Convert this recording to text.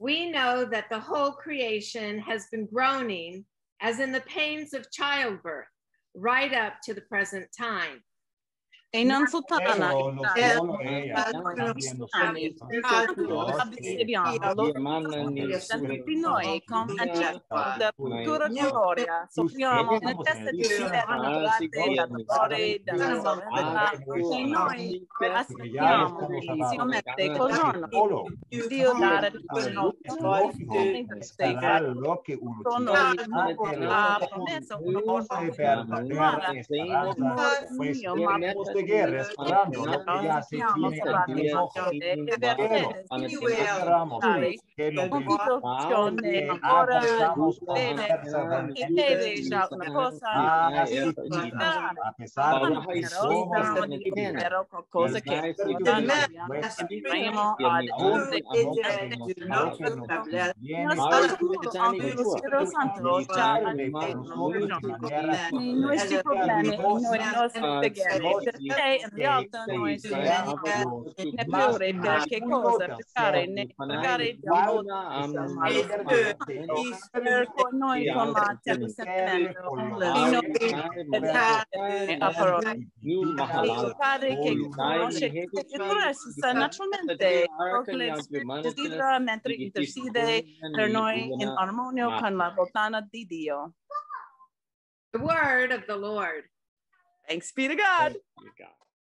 we know that the whole creation has been groaning as in the pains of childbirth right up to the present time. E innanzitutto la Tutti noi con una cultura di gloria soffriamo le teste di della dolore, della sorella, e noi aspettiamo che si omette col giorno di Dio dare tutto nostro la promessa che non è mio, de guerra, es Ramos. Ya se Ramos. Que lo a pesar de cosa que nuestro problema no es de guerra. Spirito Santo già i nostri problemi, noi nostre preghiere, perché in realtà noi siamo neppure per che cosa pregare, né pregare di amore, per noi con la sentimento, noi a parola. Il Padre che conosce le scritture si sta naturalmente proprio desidera mentre intercede per noi in armonia con la volontà di Dio. The word of the Lord. Thanks be to God.